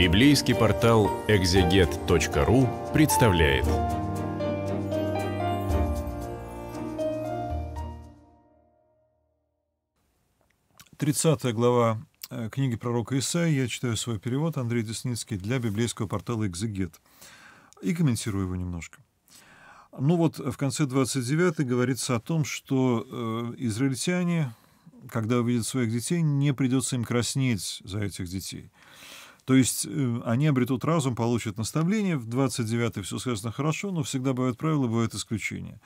Библейский портал экзегет.ру представляет. Тридцатая глава э, книги пророка Исаия. Я читаю свой перевод Андрей Десницкий для библейского портала «Экзегет». И комментирую его немножко. Ну вот в конце 29 говорится о том, что э, израильтяне, когда увидят своих детей, не придется им краснеть за этих детей. То есть э, они обретут разум, получат наставление. В 29 все сказано хорошо, но всегда бывают правила, бывают исключения.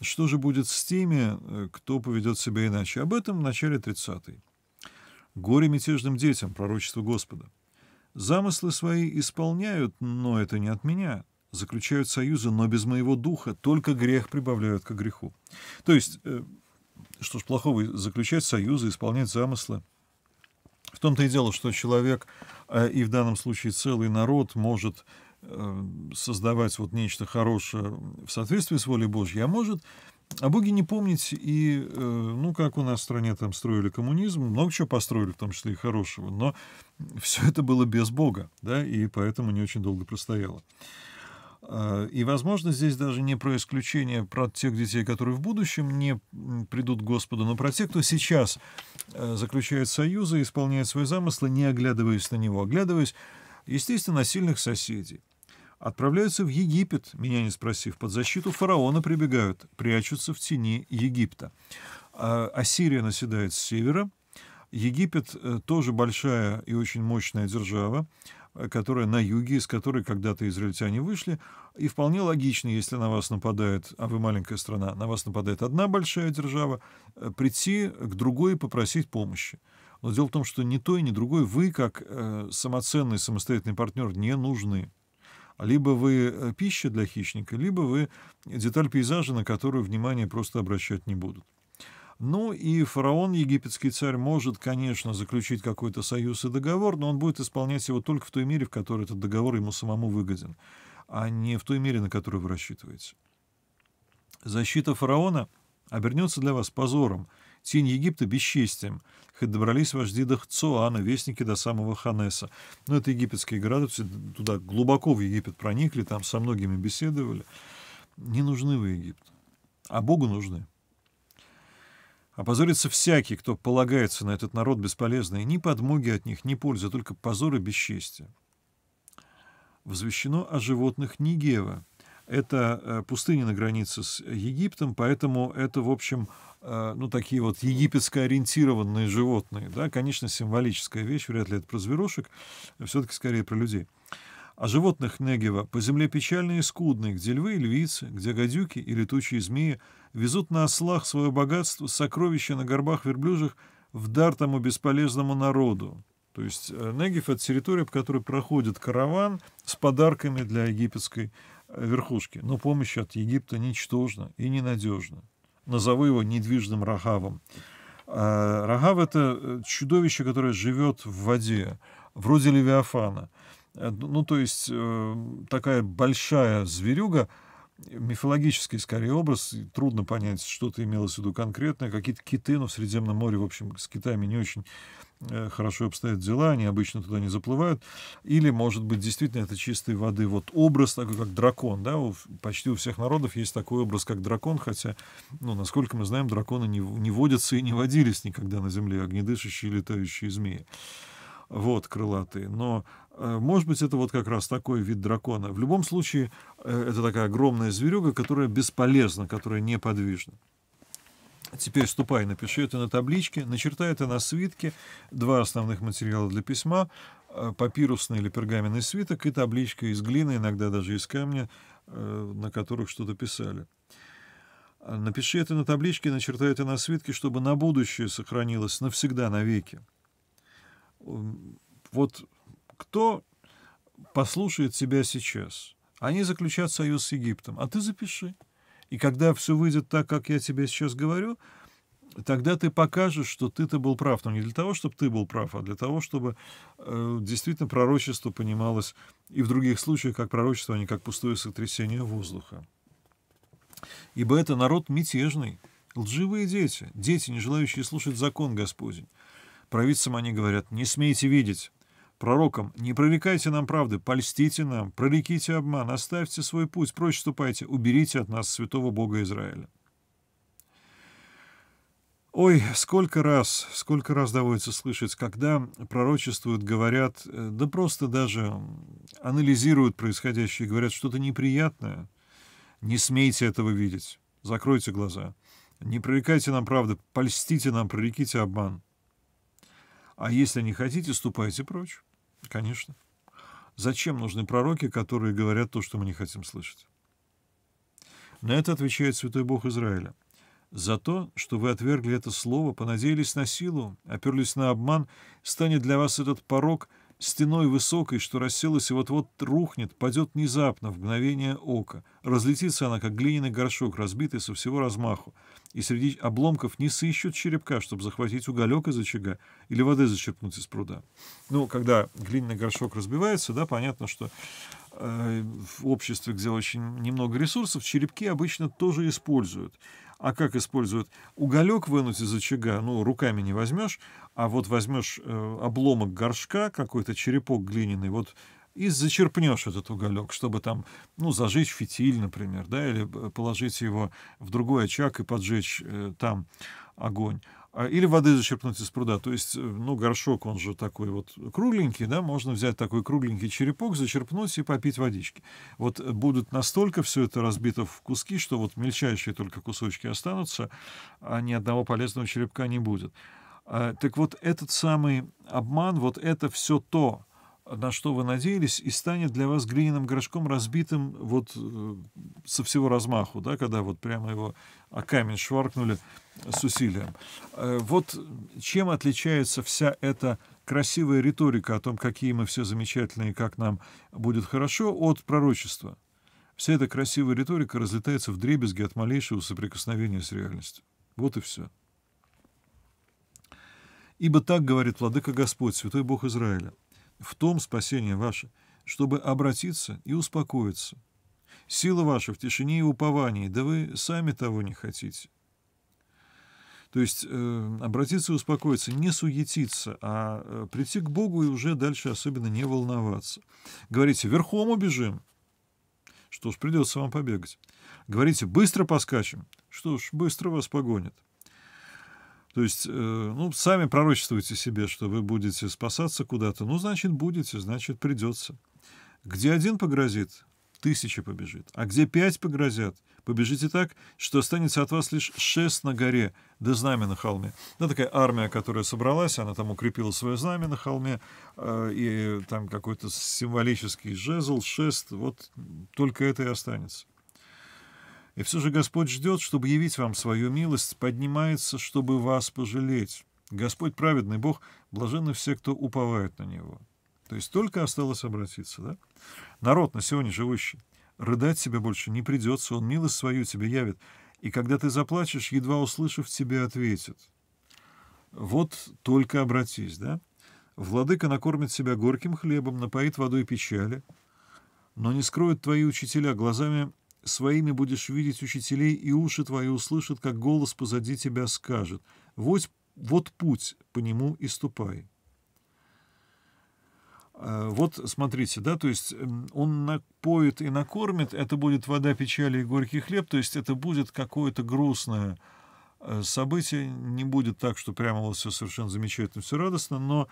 Что же будет с теми, э, кто поведет себя иначе? Об этом в начале 30-й. Горе мятежным детям, пророчество Господа. Замыслы свои исполняют, но это не от меня. Заключают союзы, но без моего духа. Только грех прибавляют к греху. То есть, э, что ж плохого заключать союзы, исполнять замыслы? В том-то и дело, что человек, э, и в данном случае целый народ, может э, создавать вот нечто хорошее в соответствии с волей Божьей, а может о Боге не помнить и, э, ну, как у нас в стране там строили коммунизм, много чего построили, в том числе и хорошего, но все это было без Бога, да, и поэтому не очень долго простояло. А, и, возможно, здесь даже не про исключение про тех детей, которые в будущем не придут к Господу, но про тех, кто сейчас э, заключает союзы, исполняет свои замыслы, не оглядываясь на него, оглядываясь, естественно, на сильных соседей. Отправляются в Египет, меня не спросив, под защиту фараона прибегают, прячутся в тени Египта. А Ассирия наседает с севера, Египет э, тоже большая и очень мощная держава, Э, которая на юге, из которой когда-то израильтяне вышли, и вполне логично, если на вас нападает, а вы маленькая страна, на вас нападает одна большая держава, э, прийти к другой и попросить помощи. Но дело в том, что ни той, ни другой вы, как э, самоценный самостоятельный партнер, не нужны. Либо вы пища для хищника, либо вы деталь пейзажа, на которую внимание просто обращать не будут. Ну и фараон, египетский царь, может, конечно, заключить какой-то союз и договор, но он будет исполнять его только в той мере, в которой этот договор ему самому выгоден, а не в той мере, на которую вы рассчитываете. Защита фараона обернется для вас позором, тень Египта — бесчестием, хоть добрались вожди до Хцоана, вестники до самого Ханеса. Но это египетские города, туда глубоко в Египет проникли, там со многими беседовали. Не нужны вы Египет, а Богу нужны. Опозорится всякий, кто полагается на этот народ бесполезный, ни подмоги от них, ни пользы, только позор и бесчестие. Возвещено о животных Нигева. Это э, пустыня на границе с Египтом, поэтому это, в общем, э, ну, такие вот египетско-ориентированные животные. Да, конечно, символическая вещь, вряд ли это про зверушек, все-таки скорее про людей. А животных Негева по земле печальные и скудные, где львы и львицы, где гадюки и летучие змеи везут на ослах свое богатство, сокровища на горбах верблюжих в дар тому бесполезному народу. То есть э, Негев — это территория, по которой проходит караван с подарками для египетской э, верхушки. Но помощь от Египта ничтожна и ненадежна. Назову его недвижным Рахавом. А Рахав — это э, чудовище, которое живет в воде, вроде Левиафана — ну, то есть э, такая большая зверюга, мифологический скорее образ, трудно понять, что-то имелось в виду конкретно, какие-то киты, но в Средиземном море, в общем, с китами не очень э, хорошо обстоят дела, они обычно туда не заплывают, или, может быть, действительно это чистой воды вот образ такой, как дракон, да, у, почти у всех народов есть такой образ, как дракон, хотя, ну, насколько мы знаем, драконы не, не водятся и не водились никогда на земле, огнедышащие летающие змеи вот, крылатые. Но, э, может быть, это вот как раз такой вид дракона. В любом случае, э, это такая огромная зверюга, которая бесполезна, которая неподвижна. Теперь ступай, напиши это на табличке, начертай это на свитке, два основных материала для письма, э, папирусный или пергаменный свиток и табличка из глины, иногда даже из камня, на которых что-то писали. Напиши это на табличке, начертай это на свитке, чтобы на будущее сохранилось навсегда, навеки вот кто послушает тебя сейчас? Они заключат союз с Египтом, а ты запиши. И когда все выйдет так, как я тебе сейчас говорю, тогда ты покажешь, что ты-то был прав. Но не для того, чтобы ты был прав, а для того, чтобы э, действительно пророчество понималось и в других случаях как пророчество, а не как пустое сотрясение воздуха. Ибо это народ мятежный, лживые дети, дети, не желающие слушать закон Господень. Провидцам они говорят, не смейте видеть, пророкам, не прорекайте нам правды, польстите нам, прореките обман, оставьте свой путь, прочь ступайте, уберите от нас святого Бога Израиля. Ой, сколько раз, сколько раз доводится слышать, когда пророчествуют, говорят, э, да просто даже анализируют происходящее, говорят что-то неприятное. Не смейте этого видеть. Закройте глаза. Не прорекайте нам правды, польстите нам, прореките обман. А если не хотите, ступайте прочь. Конечно. Зачем нужны пророки, которые говорят то, что мы не хотим слышать? На это отвечает святой Бог Израиля. За то, что вы отвергли это слово, понадеялись на силу, оперлись на обман, станет для вас этот порог стеной высокой, что расселась и вот-вот рухнет, падет внезапно, в мгновение ока. Разлетится она, как глиняный горшок, разбитый со всего размаху. И среди обломков не сыщут черепка, чтобы захватить уголек из очага или воды зачерпнуть из пруда. Ну, когда глиняный горшок разбивается, да, понятно, что э, в обществе, где очень немного ресурсов, черепки обычно тоже используют. А как используют? Уголек вынуть из очага, ну, руками не возьмешь, а вот возьмешь э, обломок горшка, какой-то черепок глиняный, вот и зачерпнешь этот уголек, чтобы там, ну, зажечь фитиль, например, да, или э, положить его в другой очаг и поджечь э, там огонь. А, или воды зачерпнуть из пруда. То есть, э, ну, горшок, он же такой вот кругленький, да, можно взять такой кругленький черепок, зачерпнуть и попить водички. Вот будет настолько все это разбито в куски, что вот мельчайшие только кусочки останутся, а ни одного полезного черепка не будет. А, так вот, этот самый обман, вот это все то, на что вы надеялись, и станет для вас глиняным горшком разбитым вот э, со всего размаху, да, когда вот прямо его о камень шваркнули с усилием. Э, вот чем отличается вся эта красивая риторика о том, какие мы все замечательные как нам будет хорошо, от пророчества. Вся эта красивая риторика разлетается в дребезги от малейшего соприкосновения с реальностью. Вот и все. Ибо так говорит Владыка Господь, Святой Бог Израиля в том спасение ваше, чтобы обратиться и успокоиться. Сила ваша в тишине и уповании, да вы сами того не хотите. То есть э, обратиться и успокоиться, не суетиться, а э, прийти к Богу и уже дальше особенно не волноваться. Говорите, верхом убежим. Что ж, придется вам побегать. Говорите, быстро поскачем. Что ж, быстро вас погонят. То есть, э, ну, сами пророчествуйте себе, что вы будете спасаться куда-то. Ну, значит, будете, значит, придется. Где один погрозит, тысяча побежит. А где пять погрозят, побежите так, что останется от вас лишь шест на горе, да знамя на холме. Да, такая армия, которая собралась, она там укрепила свое знамя на холме, э, и там какой-то символический жезл, шест, вот только это и останется. И все же Господь ждет, чтобы явить вам свою милость, поднимается, чтобы вас пожалеть. Господь праведный Бог, блаженны все, кто уповает на Него. То есть только осталось обратиться, да? Народ на сегодня живущий, рыдать себе больше не придется, Он милость свою тебе явит. И когда ты заплачешь, едва услышав, тебе ответит. Вот только обратись, да? Владыка накормит себя горьким хлебом, напоит водой печали, но не скроет твои учителя глазами своими будешь видеть учителей, и уши твои услышат, как голос позади тебя скажет. Вот, вот путь, по нему и ступай. А, вот смотрите, да, то есть он напоит и накормит, это будет вода печали и горький хлеб, то есть это будет какое-то грустное э, событие, не будет так, что прямо вот все совершенно замечательно, все радостно, но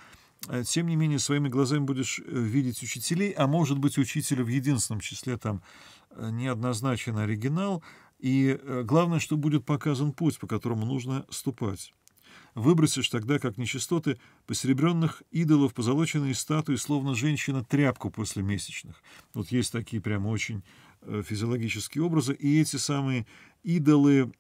тем не менее своими глазами будешь э, видеть учителей, а может быть учителя в единственном числе там Э, неоднозначен оригинал, и э, главное, что будет показан путь, по которому нужно ступать. Выбросишь тогда, как нечистоты, посеребренных идолов, позолоченные статуи, словно женщина тряпку после месячных. Вот есть такие прямо очень э, физиологические образы, и эти самые идолы,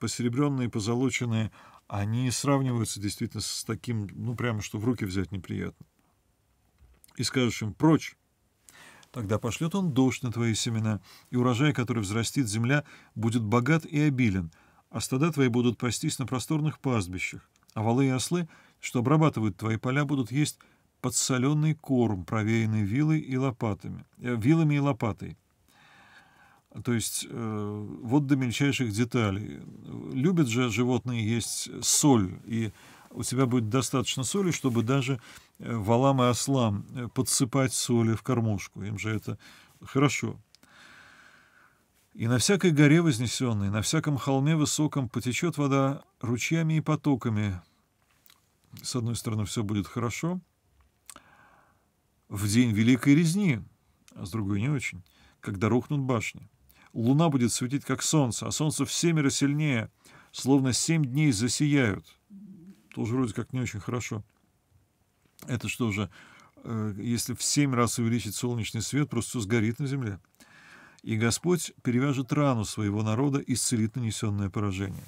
посеребренные, позолоченные, они сравниваются действительно с таким, ну прямо что в руки взять неприятно. И скажешь им «прочь», Тогда пошлет он дождь на твои семена, и урожай, который взрастит земля, будет богат и обилен, а стада твои будут пастись на просторных пастбищах, а валы и ослы, что обрабатывают твои поля, будут есть подсоленный корм, провеянный вилой и лопатами, э, вилами и лопатой. То есть э, вот до мельчайших деталей. Любят же животные есть соль, и у тебя будет достаточно соли, чтобы даже э, валам и ослам э, подсыпать соли в кормушку. Им же это хорошо. И на всякой горе вознесенной, на всяком холме высоком потечет вода ручьями и потоками. С одной стороны, все будет хорошо. В день великой резни, а с другой не очень, когда рухнут башни. Луна будет светить, как солнце, а солнце в семеро сильнее, словно семь дней засияют. Тоже вроде как не очень хорошо. Это что же, э, если в семь раз увеличить солнечный свет, просто все сгорит на земле. И Господь перевяжет рану своего народа и исцелит нанесенное поражение.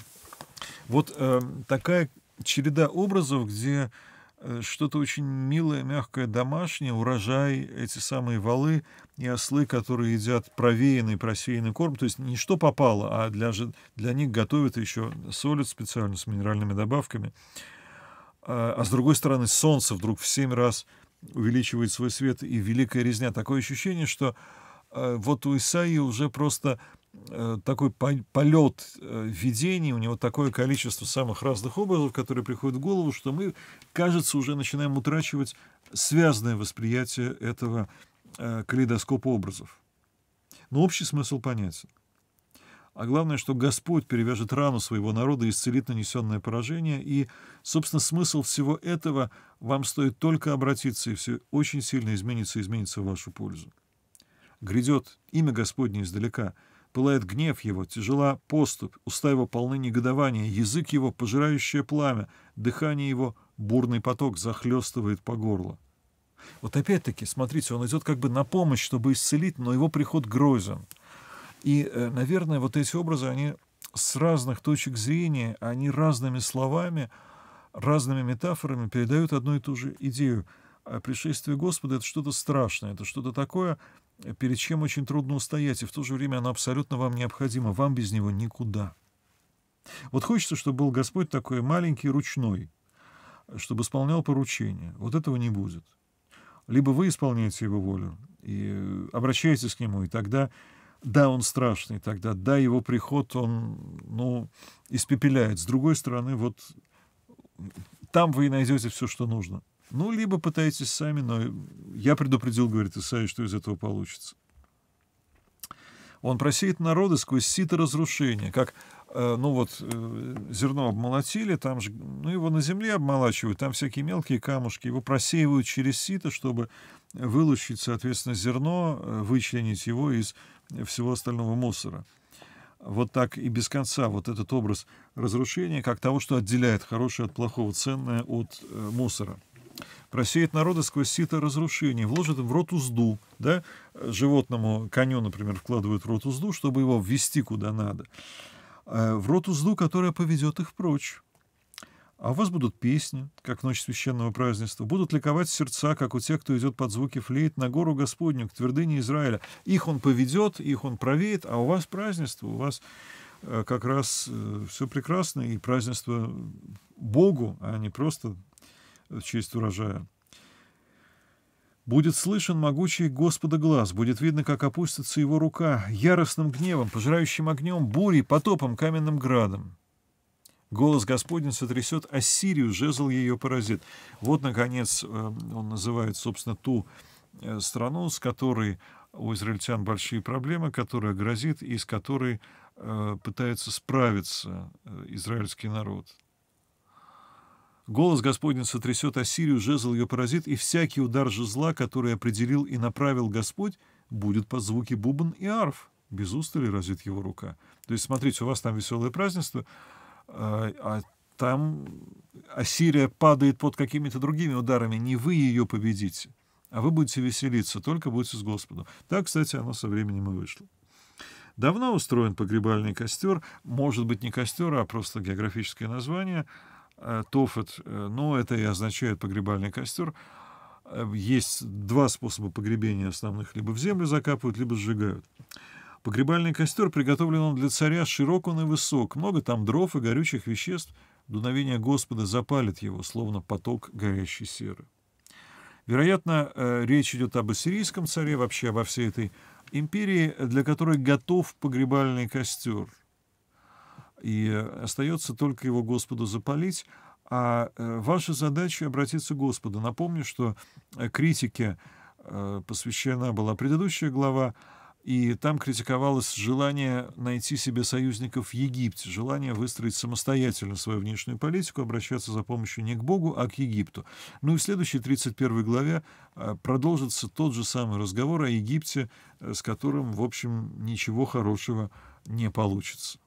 Вот э, такая череда образов, где что-то очень милое, мягкое, домашнее, урожай, эти самые валы и ослы, которые едят провеянный, просеянный корм, то есть не что попало, а для, для них готовят еще солят специально с минеральными добавками. А, а с другой стороны, солнце вдруг в семь раз увеличивает свой свет, и великая резня. Такое ощущение, что э, вот у Исаии уже просто Э, такой полет э, видений, у него такое количество самых разных образов, которые приходят в голову, что мы, кажется, уже начинаем утрачивать связанное восприятие этого э, калейдоскопа образов. Но общий смысл понятен. А главное, что Господь перевяжет рану своего народа и исцелит нанесенное поражение. И, собственно, смысл всего этого вам стоит только обратиться, и все очень сильно изменится, изменится в вашу пользу. Грядет имя Господне издалека — Пылает гнев его, тяжела поступь, уста его полны негодования, язык его — пожирающее пламя, дыхание его — бурный поток захлестывает по горлу. Вот опять-таки, смотрите, он идет как бы на помощь, чтобы исцелить, но его приход грозен. И, э, наверное, вот эти образы, они с разных точек зрения, они разными словами, разными метафорами передают одну и ту же идею. А пришествие Господа — это что-то страшное, это что-то такое, перед чем очень трудно устоять, и в то же время оно абсолютно вам необходимо, вам без него никуда. Вот хочется, чтобы был Господь такой маленький, ручной, чтобы исполнял поручения. Вот этого не будет. Либо вы исполняете его волю и обращаетесь к нему, и тогда, да, он страшный, тогда, да, его приход, он, ну, испепеляет. С другой стороны, вот там вы и найдете все, что нужно. Ну, либо пытаетесь сами, но я предупредил, говорит Исаия, что из этого получится. Он просеет народы сквозь сито разрушения, как, э, ну вот, э, зерно обмолотили, там же, ну, его на земле обмолачивают, там всякие мелкие камушки, его просеивают через сито, чтобы вылучить, соответственно, зерно, э, вычленить его из всего остального мусора. Вот так и без конца вот этот образ разрушения, как того, что отделяет хорошее от плохого, ценное от мусора просеет народа сквозь сито разрушения, вложит в рот узду, да, животному, коню, например, вкладывают в рот узду, чтобы его ввести куда надо, э, в рот узду, которая поведет их прочь. А у вас будут песни, как ночь священного празднества, будут ликовать сердца, как у тех, кто идет под звуки флейт на гору Господню, к твердыне Израиля. Их он поведет, их он провеет, а у вас празднество, у вас э, как раз э, все прекрасно, и празднество Богу, а не просто в честь урожая. Будет слышен могучий Господа глаз, будет видно, как опустится его рука, яростным гневом, пожирающим огнем, бурей, потопом, каменным градом. Голос Господень сотрясет Ассирию, жезл ее поразит. Вот, наконец, э, он называет, собственно, ту э, страну, с которой у израильтян большие проблемы, которая грозит и с которой э, пытается справиться израильский народ. Голос Господень сотрясет Ассирию, жезл ее поразит, и всякий удар жезла, который определил и направил Господь, будет по звуке бубен и арф. Без устали разит его рука. То есть, смотрите, у вас там веселое празднество, а, а там Ассирия падает под какими-то другими ударами. Не вы ее победите, а вы будете веселиться, только будете с Господом. Так, кстати, оно со временем и вышло. Давно устроен погребальный костер, может быть, не костер, а просто географическое название — тофет, э, но это и означает погребальный костер. Э, есть два способа погребения основных. Либо в землю закапывают, либо сжигают. Погребальный костер приготовлен он для царя, широк он и высок. Много там дров и горючих веществ. Дуновение Господа запалит его, словно поток горящей серы. Вероятно, речь идет об ассирийском царе, вообще обо всей этой империи, для которой готов погребальный костер – и остается только его Господу запалить, а э, ваша задача обратиться к Господу. Напомню, что э, критике э, посвящена была предыдущая глава, и там критиковалось желание найти себе союзников в Египте, желание выстроить самостоятельно свою внешнюю политику, обращаться за помощью не к Богу, а к Египту. Ну и в следующей 31 главе продолжится тот же самый разговор о Египте, с которым, в общем, ничего хорошего не получится.